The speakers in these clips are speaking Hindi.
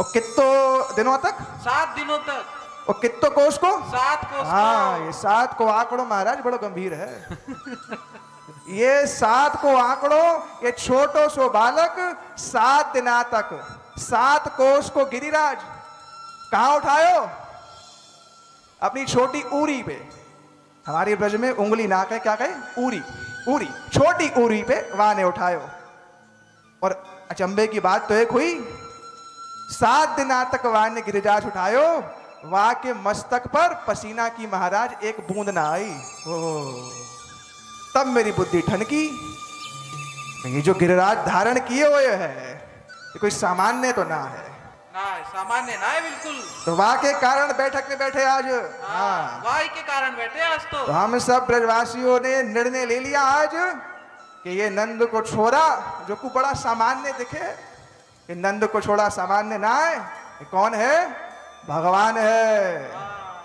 और कितो दिनों तक? सात दिनों तक। और कितो कोष को सात को हाँ ये सात को आंकड़ो महाराज बड़ो गंभीर है। ये सात को आंकड़ो ये छोटो सो बालक सात दिना तक। सात कोष को गिरिराज कहा उठायो? अपनी छोटी उरी पे। हमारी ब्रज में उंगली ना कहे क्या कहे? उरी उरी छोटी उरी पे वहाँ ने उठायो। और अचंबे की बात तो एक हुई सात दिना तक वहाँ ने गिरिराज उठायो। वहाँ के मस्तक पर पसीना की महाराज एक बूंद ना आई। ओ। तब मेरी बुद्धि ठनकी ये जो गिरिराज धारण किए हुए है ये कोई सामान्य तो ना है। ना सामान्य ना है बिल्कुल। तो वहाँ के कारण बैठक में बैठे आज। हाँ हाँ वाई के कारण बैठे आज तो। तो हम सब ब्रजवासियों ने निर्णय ले लिया आज कि ये नंद को छोड़ा जो को बड़ा सामान्य दिखे ये नंद को छोड़ा सामान्य ना है कौन है? भगवान है।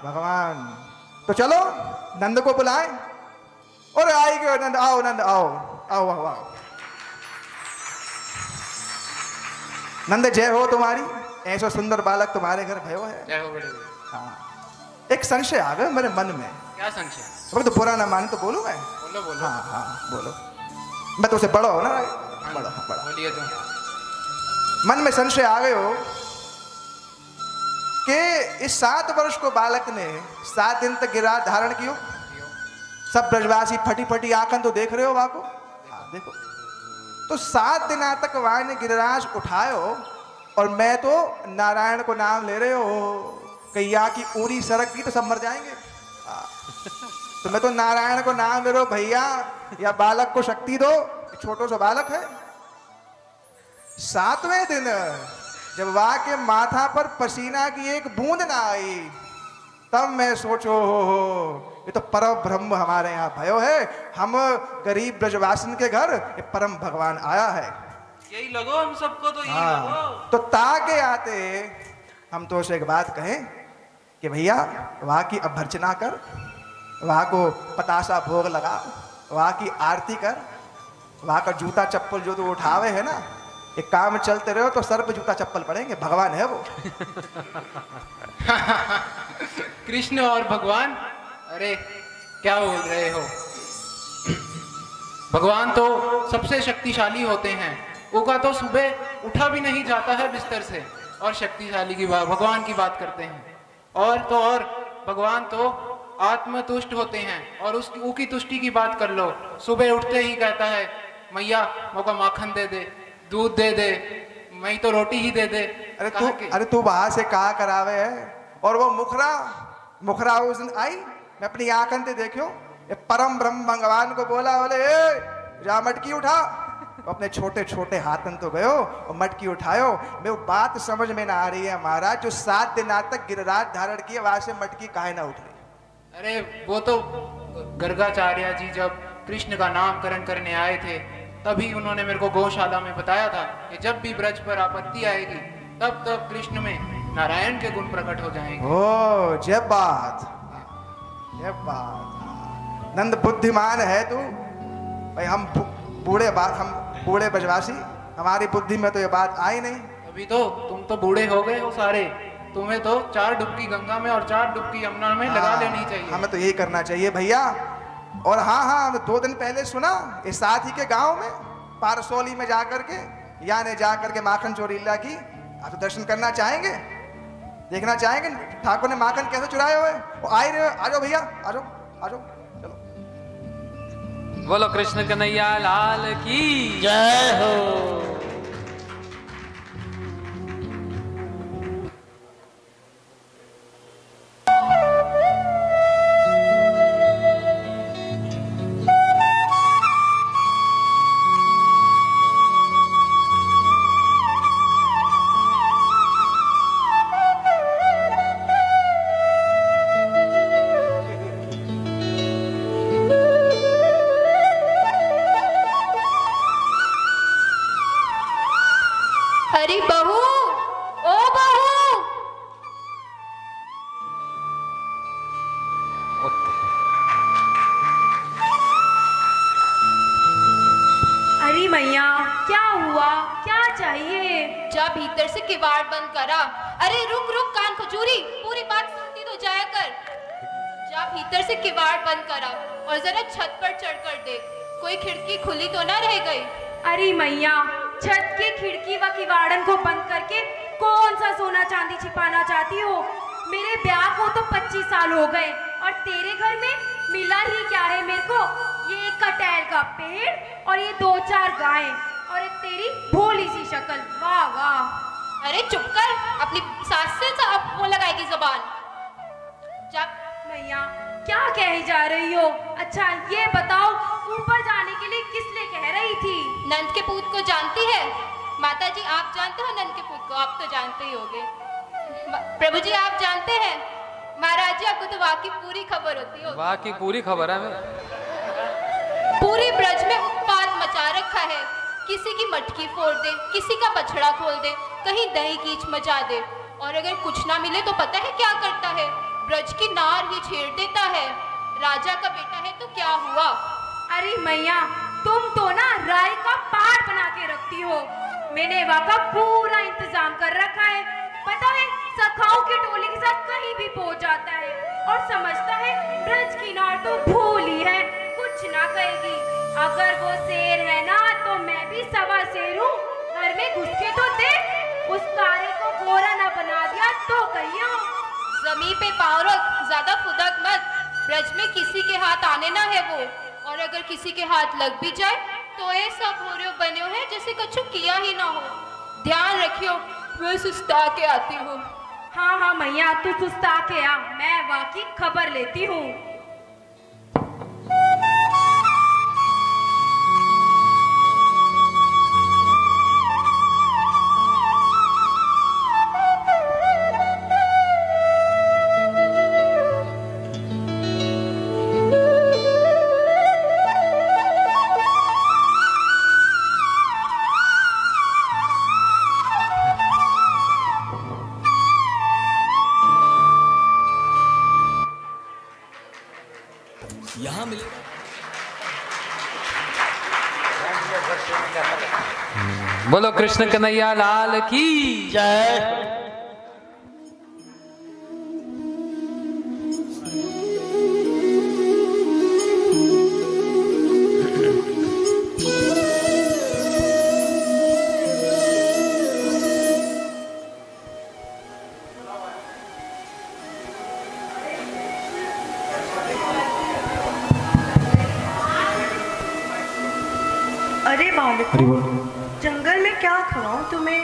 भगवान। तो चलो नंद को बुलाए। और आई गयो नंद आओ नंद आओ। आओ आओ आओ। नंद जय हो तुम्हारी। ऐसा सुंदर बालक तुम्हारे घर भयो है। जय हो हाँ। एक संशय आ गया मेरे मन में। क्या संशय? तो बुरा ना माने तो बोलूँ मैं? बोलो बोलो। हाँ हाँ बोलो। मैं तो उसे बड़ा हो ना। बड़ा हाँ, बड़ा। बोलिए तो। मन में संशय आ गए हो कि इस सात वर्ष को बालक ने सात दिन तक गिरा धारण कियो। सब ब्रजवासी फटी फटी आंखन तो देख रहे हो वहाँ को हाँ देखो। तो सात दिना तक वहाँ ने गिरिराज उठायो और मैं तो नारायण को नाम ले रहे हो कैया की पूरी सड़क की तो सब मर जाएँगे। हाँ। तो मैं तो नारायण को नाम ले रहे हो, भैया, या बालक को शक्ति दो छोटो सा बालक है। सातवें दिन जब वहाँ के माथा पर पसीना की एक बूंद ना आई तब मैं सोचो हो हो ये तो परम ब्रह्म हमारे यहाँ भयो है। हम गरीब ब्रजवासन के घर ये परम भगवान आया है। यही लगो हम सबको तो यही हाँ लगो। तो ताके आते हम तो उसे एक बात कहें कि भैया वहाँ की अभ्यर्चना कर वहाँ को पतासा भोग लगा वहाँ की आरती कर वहाँ का जूता चप्पल जो तो उठावे है ना एक काम चलते रहो तो सर पे जूता चप्पल पड़ेंगे, भगवान है वो। कृष्ण और भगवान, अरे, क्या बोल रहे हो? भगवान तो सबसे शक्तिशाली होते हैं। उनका तो सुबह उठा भी नहीं जाता है बिस्तर से, और शक्तिशाली की बात भगवान की बात करते हैं। और तो और, भगवान तो आत्मतुष्ट होते हैं, और उसकी उनकी तुष्टि की बात कर लो। सुबह उठते ही कहता है, मैया, मोका माखन दे दे। दूध दे दे मैं तो रोटी ही दे दे। अरे तू अरे तू वहाँ से कहा करावे है? और वो मुखरा मुखरा उस दिन आई मैं अपनी आंखन से देखियो ये परम ब्रह्म भगवान को बोला बोले ए जा मटकी उठा। अपने छोटे छोटे हाथन तो गयो और मटकी उठायो। मैं वो बात समझ में ना आ रही है महाराज जो सात दिन तक गिरिराज धारण किए वहाँ से मटकी काहे ना उठ रही अरे वो तो गर्गाचार्य जी जब कृष्ण का नामकरण करने आए थे तभी उन्होंने मेरे को गौशाला में बताया था कि जब भी ब्रज पर आपत्ति आएगी तब तब कृष्ण में नारायण के गुण प्रकट हो जाएँगे। ओ जय बात। जय बात। नंद बुद्धिमान है तू? भाई हम बूढ़े बात हम बूढ़े बजवासी हमारी बुद्धि में तो ये बात आई नहीं। अभी तो तुम तो बूढ़े हो गए हो सारे। तुम्हें तो चार डुबकी गंगा में और चार डुबकी यमुना में लगा हाँ, लेनी चाहिए। हमें तो यही करना चाहिए भैया। और हाँ हाँ दो दिन पहले सुना, इस साथ के गाँव में, पारसोली में जाकर के, या ने जाकर के माखन चोरीला की। आप तो दर्शन करना चाहेंगे? देखना चाहेंगे? ठाकुर ने माखन कैसे चुराए हुए आए रहे, आ जाओ भैया, आ जाओ आ जाओ, चलो। बोलो, कृष्ण कन्हैया, लाल की जय हो। बंद करा। अरे, रुक रुक, कान खजूरी। पूरी बात सुनती तो जाया कर। जा भीतर से किवाड़ बंद करा और जरा छत पर चढ़कर देख। कोई खिड़की खुली तो ना रह गई। अरे मैया, छत की खिड़की व किवाड़न को बंद करके कौन सा सोना चांदी छिपाना चाहती हो? मेरे ब्याह को तो 25 साल हो गए और तेरे घर में मिला ही क्या है मेरे को? ये एक कटहल का पेड़ और ये दो चार गायें और एक तेरी भोली सी शक्ल। वाह वाह। अरे चुप कर अपनी सास से सा- अब वो लगाएगी जबान। जब मैया क्या कही जा रही हो? अच्छा ये बताओ ऊपर जाने के लिए किस लिए कह रही थी? नंद के पूत को जानती है? माता जी आप जानते हो नंद के पूत को? आप तो जानते ही होगे। प्रभु जी आप जानते हैं? महाराज जी आपको तो वाकई पूरी खबर होती होगी। वाह की पूरी खबर है पूरे ब्रज में उत्पाद मचा रखा है। किसी की मटकी फोड़ दे किसी का बछड़ा खोल दे कहीं दही कीच मचा दे। और अगर कुछ ना मिले तो पता है क्या करता है? ब्रज की नार ही छेड़ देता है। राजा का बेटा है तो क्या हुआ? अरे मैया, तुम तो ना राय का पहाड़ बना के रखती हो। मैंने वहाँ पूरा इंतज़ाम कर रखा है। पता है, सखाओं की टोली के साथ कहीं भी पहुँच जाता है। और समझता है, ब्रज की नार तो भूली है, कुछ ना कहेगी। अगर वो शेर है ना तो मैं भी सवा शेर हूँ। घर में घुस के तो उस कारे को गोरा ना बना दिया तो कहियो। जमी पे पाँव रख ज़्यादा फुदक मत। ब्रज में किसी के हाथ आने ना है वो। और अगर किसी के हाथ लग भी जाए तो ये सब हो रहे बने हैं जैसे कुछ किया ही ना हो। ध्यान रखियो मैं सुस्ता के आती हूँ। हाँ हाँ मैया तू सुस्ता के आ। मैं वाकई खबर लेती हूँ। बोलो कृष्ण कन्हैया लाल की जय। अरे बालक जंगल में क्या खवाऊं तुम्हें?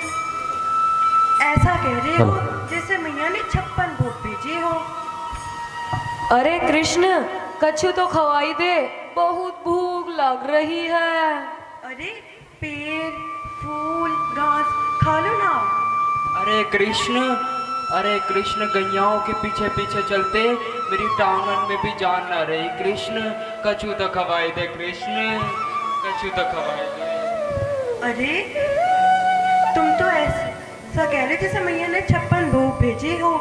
ऐसा कह रहे हो जैसे मैया ने छप्पन भोग भेजे हो। अरे कृष्ण कछु तो खवाई दे बहुत भूख लग रही है। अरे पेड़ फूल घास खा लो ना। अरे कृष्ण अरे कृष्ण गैयाओं के पीछे पीछे चलते मेरी टांगन में भी जान ना रही। कृष्ण कछु तो खवाई दे कृष्ण। अरे तुम तो ऐसा कह रहे जैसे मैया ने छप्पन भोग भेजे हो।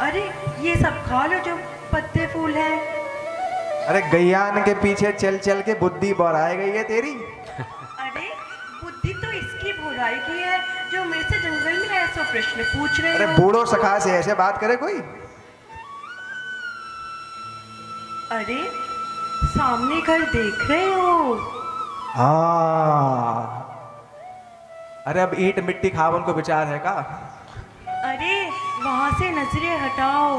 अरे ये सब खा लो जो पत्ते फूल हैं। अरे गैयान के पीछे चल चल के बुद्धि बढ़ाई गई है तेरी। अरे बुद्धि तो इसकी बुराई की है जो मेरे से जंगल में ऐसा प्रश्न पूछ रहे अरे बूढ़ो सखा से ऐसे बात करे कोई? अरे सामने घर देख रहे हो। हाँ। अरे अब ईट मिट्टी खावन को विचार है का? अरे वहाँ से नज़रें हटाओ।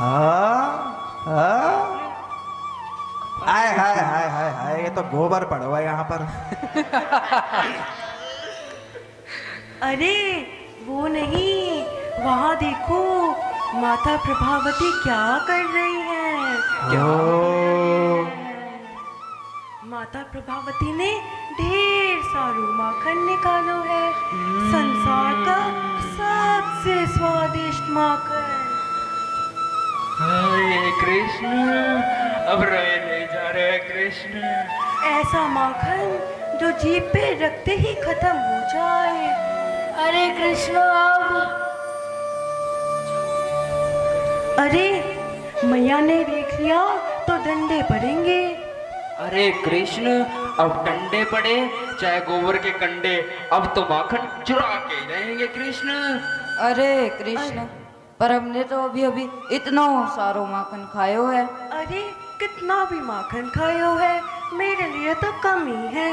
हाँ? हाँ? हाय हाय हाय हाय हाय ये तो गोबर पड़ा हुआ है यहाँ पर। अरे वो नहीं वहाँ देखो माता प्रभावती क्या कर रही है? ओ, माता प्रभावती ने ढेर सारू माखन निकालो है। संसार का सबसे स्वादिष्ट माखन। हाय कृष्ण अब रोए नहीं जा रहे कृष्ण। ऐसा माखन जो जीप पे रखते ही खत्म हो जाए। अरे कृष्ण अब। अरे मैया ने देख लिया तो डंडे पड़ेंगे। अरे कृष्ण अब डंडे पड़े चाहे गोबर के कंडे अब तो माखन चुरा के रहेंगे कृष्ण। अरे कृष्ण पर हमने तो अभी अभी इतना सारो माखन खायो है। अरे कितना भी माखन खायो है मेरे लिए तो कम ही है।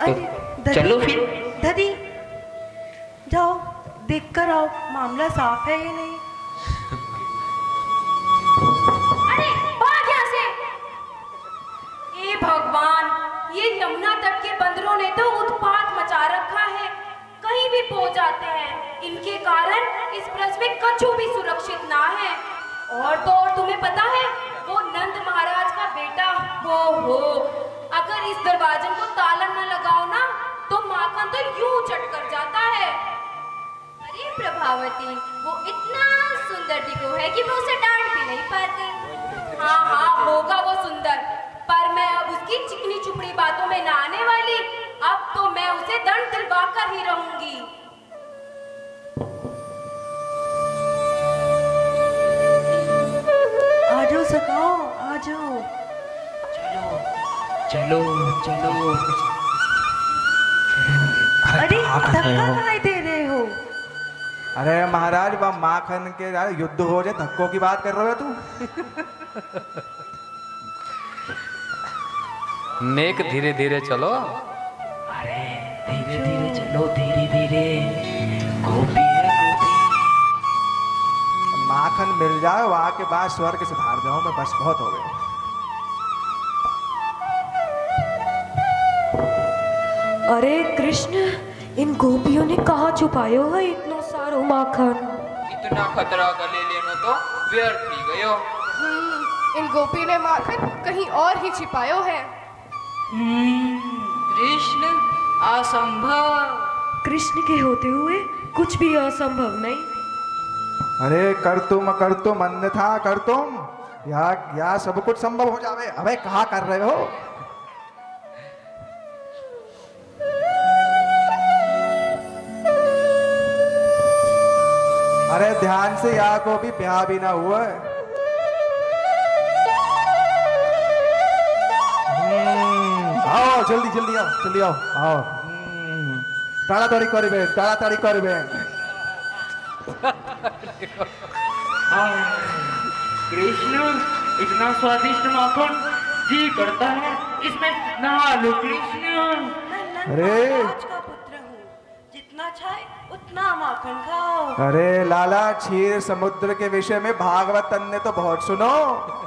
अरे ददी- चलो फिर। ददी जाओ देख कर आओ मामला साफ़ है या नहीं? भगवान, ये यमुना तट के बंदरों ने तो उत्पात मचा रखा है। कहीं भी पहुँच जाते हैं। इनके कारण इस ब्रज में कछु भी सुरक्षित ना है। और तो और तुम्हें पता है, वो नंद महाराज का बेटा, हो हो। अगर इस दरवाजे को ताला न लगाओ ना तो माखन तो यूँ चट कर जाता है। अरे प्रभावती, वो इतना सुंदर टिको है कि वो उसे डांट भी नहीं पाती। हाँ हाँ होगा वो सुंदर पर मैं अब उसकी चिकनी चुपड़ी बातों में ना आने वाली अब तो मैं उसे दंड दिलवा कर ही रहूँगी। आ जाओ सखाओ आ जाओ। चलो चलो अरे धक्का काय दे रहे हो? अरे महाराज वह माखन के युद्ध हो जाए धक्कों की बात कर रहे हो तू नेक धीरे धीरे चलो। अरे धीरे धीरे चलो धीरे धीरे। गोपी है गोपी माखन मिल जाए वहाँ के बाद स्वर्ग से धार जाऊँ मैं बस बहुत हो गए अरे कृष्ण इन गोपियों ने कहा छुपायो है इतना सारो माखन? इतना खतरा गले लेनो तो व्यर्थ ही गयो हम्म, इन गोपी ने माखन कहीं और ही छिपायो है। कृष्ण असंभव। कृष्ण के होते हुए कुछ भी असंभव नहीं। अरे कर तुम कर तुम अन्यथा कर तुम। या या सब कुछ संभव हो जावे। अबे कहा कर रहे हो? अरे ध्यान से या को भी ब्याह भी ना हुआ। है हम्म, आओ जल्दी जल्दी आओ जल्दी आओ आओ हम्म, তাড়াতাড়ি করবেন তাড়াতাড়ি করবেন कृष्ण इतना स्वादिष्ट माखन जी करता है इसमें नहा लो कृष्ण अरे। राज का पुत्र हूँ जितना चाहे उतना माखन खाओ। अरे लाला क्षीर समुद्र के विषय में भागवत ने तो बहुत सुनो।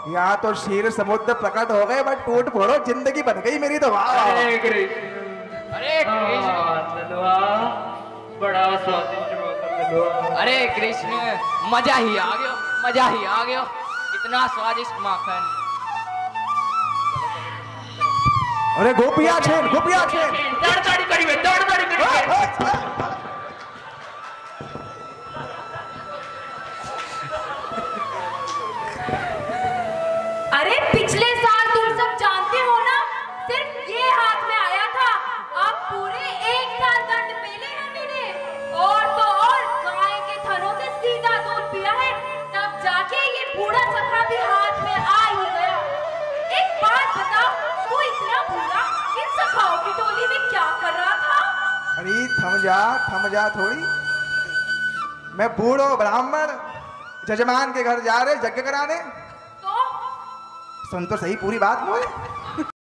यहाँ तो क्षीर समुद्र प्रकट हो गए बट टूट फोड़ो ज़िंदगी बन गई मेरी तो। वाह। अरे कृष्ण। अरे कृष्ण। हाँ, बड़ा अरे कृष्ण मज़ा ही आ गयो मज़ा ही आ गयो। इतना स्वादिष्ट माखन। अरे गोपिया छेन गोपिया छेन। दौड़ करी दौड़ करी अरे अरे थम जा थम जा थोड़ी। मैं बूढ़ो ब्राह्मण जजमान के घर जा रहे यज्ञ कराने। तो? सुन तो सही पूरी बात मोए